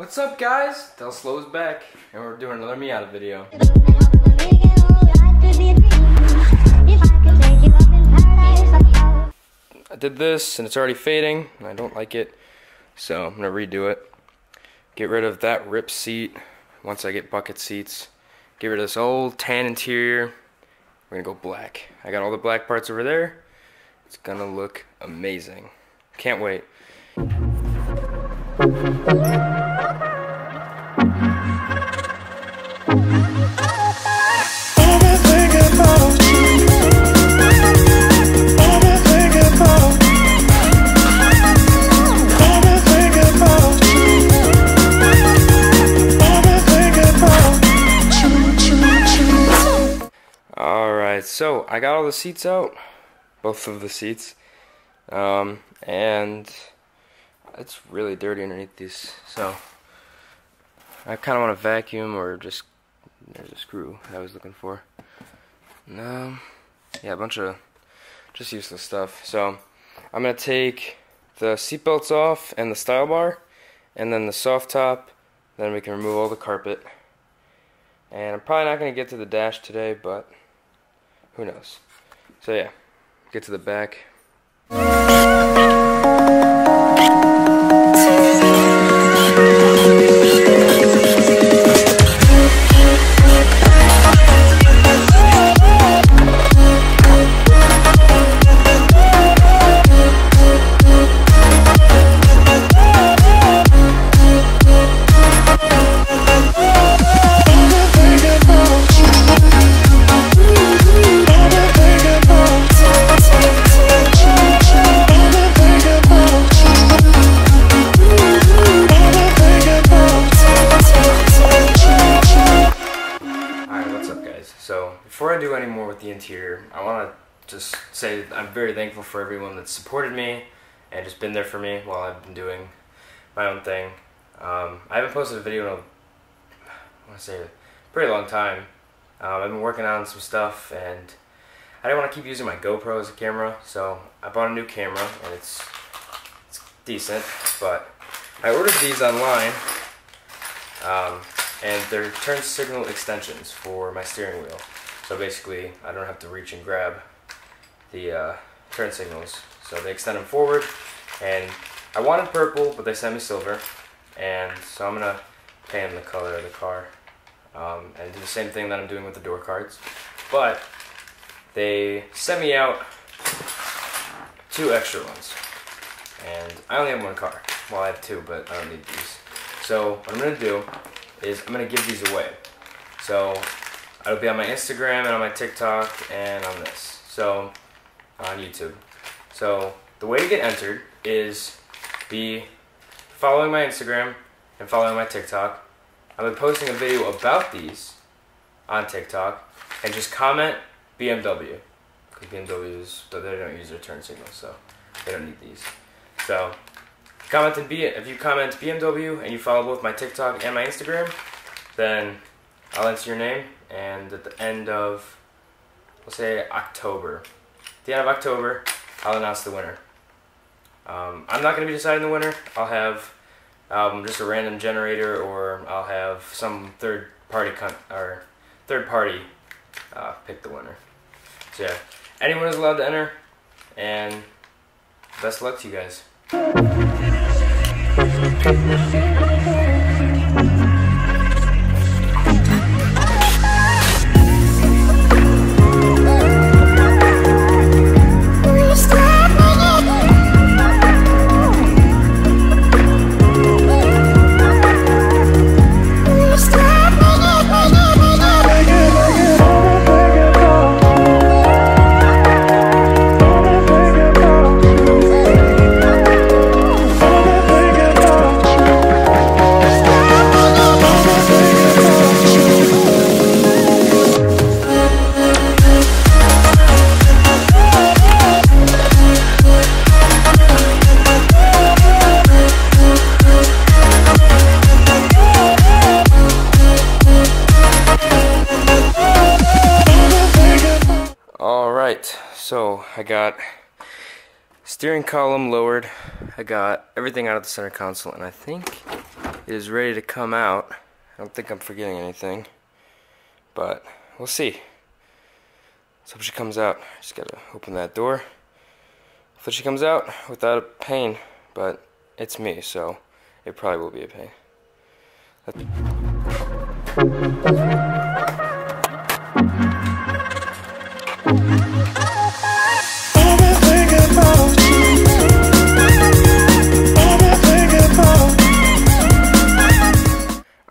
What's up guys? Del Slow's back and we're doing another Miata video. I did this and it's already fading and I don't like it so I'm gonna redo it. Get rid of that rip seat once I get bucket seats. Get rid of this old tan interior. We're gonna go black. I got all the black parts over there. It's gonna look amazing. Can't wait. So I got all the seats out. Both of the seats. Um, and it's really dirty underneath these. So I kind of want to vacuum or just there's a screw I was looking for. No, yeah, a bunch of just useless stuff. So I'm gonna take the seat belts off and the style bar, and then the soft top. Then we can remove all the carpet. And I'm probably not gonna get to the dash today, but who knows. So yeah, get to the back. Just say I'm very thankful for everyone that's supported me and just been there for me while I've been doing my own thing. Um, I haven't posted a video in a, I want to say pretty long time. Um, I've been working on some stuff and I didn't want to keep using my GoPro as a camera, so I bought a new camera and it's it's decent, but I ordered these online. Um, and they're turn signal extensions for my steering wheel. So basically, I don't have to reach and grab the uh, turn signals. So they extend them forward, and I wanted purple, but they sent me silver, and so I'm gonna paint the color of the car, um, and do the same thing that I'm doing with the door cards. But they sent me out two extra ones, and I only have one car. Well, I have two, but I don't need these. So what I'm gonna do is I'm gonna give these away. So it'll be on my Instagram and on my TikTok and on this. So on YouTube. So the way to get entered is be following my Instagram and following my TikTok. I'll be posting a video about these on TikTok and just comment BMW because BMWs they don't use their turn signals, so they don't need these. So commented B if you comment BMW and you follow both my TikTok and my Instagram, then I'll enter your name and at the end of we'll say October. The end of October, I'll announce the winner. Um, I'm not going to be deciding the winner. I'll have um, just a random generator, or I'll have some third party or third party uh, pick the winner. So yeah, anyone is allowed to enter, and best luck to you guys. So I got steering column lowered. I got everything out of the center console, and I think it is ready to come out. I don't think I'm forgetting anything, but we'll see. So she comes out. Just gotta open that door. Hopefully she comes out without a pain, but it's me, so it probably will be a pain.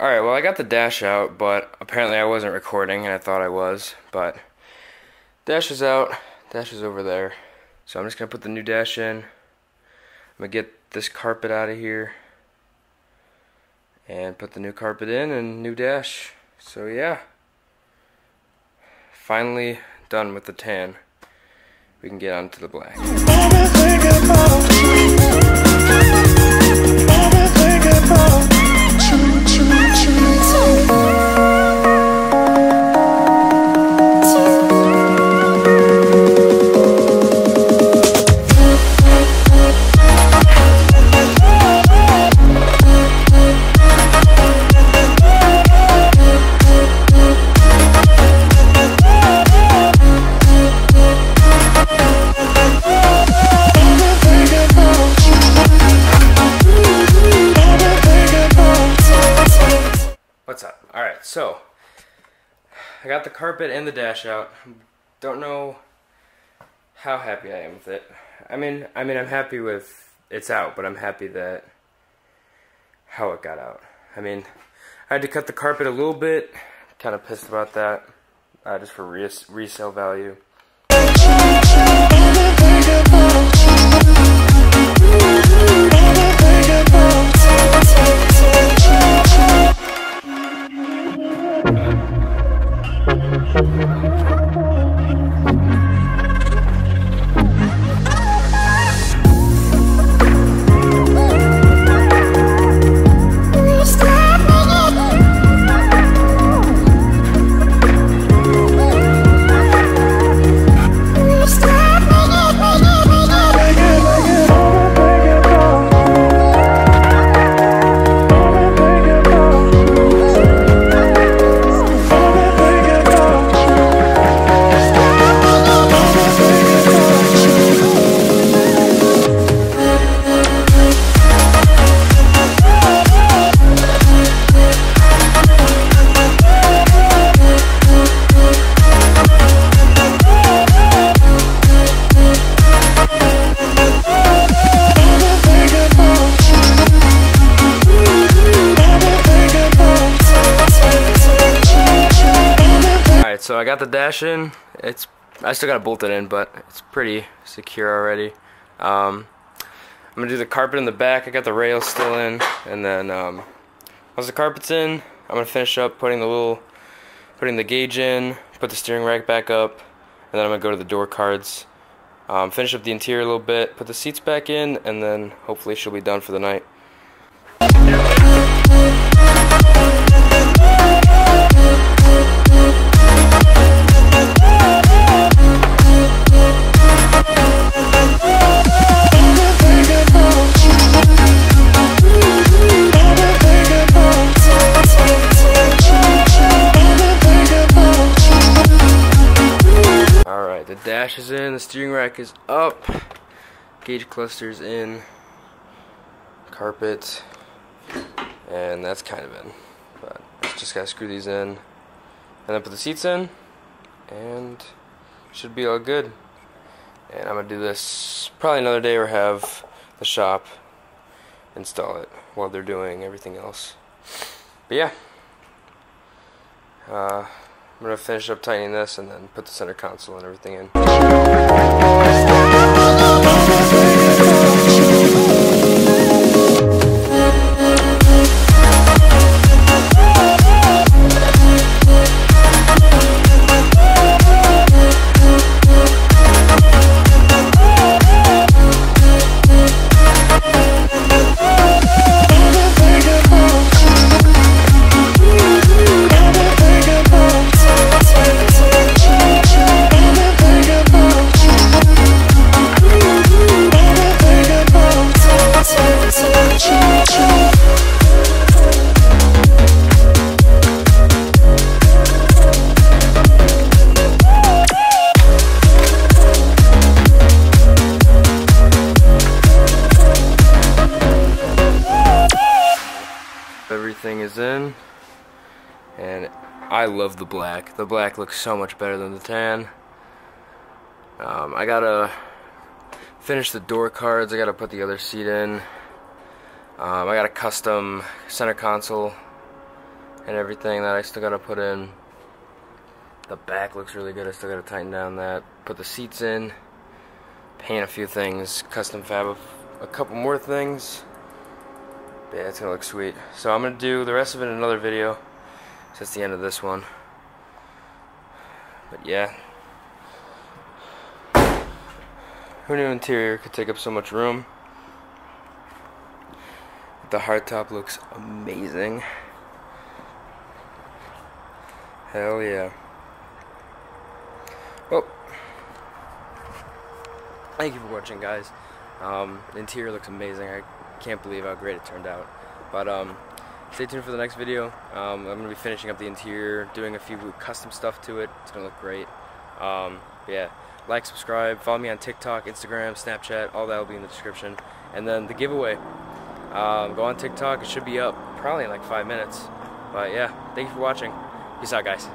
Alright, well I got the dash out, but apparently I wasn't recording and I thought I was, but dash is out, dash is over there. So I'm just gonna put the new dash in. I'm gonna get this carpet out of here and put the new carpet in and new dash. So yeah, finally done with the tan. We can get on to the black. Carpet and the dash out. Don't know how happy I am with it. I mean I mean I'm happy with it's out, but I'm happy that how it got out. I mean I had to cut the carpet a little bit, kind of pissed about that, uh, just for res resale value. So I got the dash in. It's I still gotta bolt it in, but it's pretty secure already. Um, I'm gonna do the carpet in the back. I got the rails still in, and then um, once the carpet's in, I'm gonna finish up putting the little, putting the gauge in, put the steering rack back up, and then I'm gonna go to the door cards, um, finish up the interior a little bit, put the seats back in, and then hopefully she'll be done for the night. The dash is in, the steering rack is up, gauge clusters in, carpet, and that's kind of in. But just gotta screw these in, and then put the seats in, and should be all good. And I'm gonna do this probably another day or have the shop install it while they're doing everything else. But yeah. Uh, I'm gonna finish up tightening this and then put the center console and everything in. And I love the black. The black looks so much better than the tan. Um, I gotta finish the door cards. I gotta put the other seat in. Um, I got a custom center console and everything that I still gotta put in. The back looks really good. I still gotta tighten down that. Put the seats in. Paint a few things. Custom fab a couple more things. But yeah, it's gonna look sweet. So I'm gonna do the rest of it in another video. That's the end of this one. But yeah. Who knew interior could take up so much room? The hardtop looks amazing. Hell yeah. Well, thank you for watching, guys. Um, the interior looks amazing. I can't believe how great it turned out. But um, stay tuned for the next video. Um, I'm gonna be finishing up the interior, doing a few custom stuff to it. It's gonna look great. Um, yeah, like, subscribe, follow me on TikTok, Instagram, Snapchat. All that will be in the description. And then the giveaway. Um, go on TikTok. It should be up probably in like five minutes. But yeah, thank you for watching. Peace out, guys.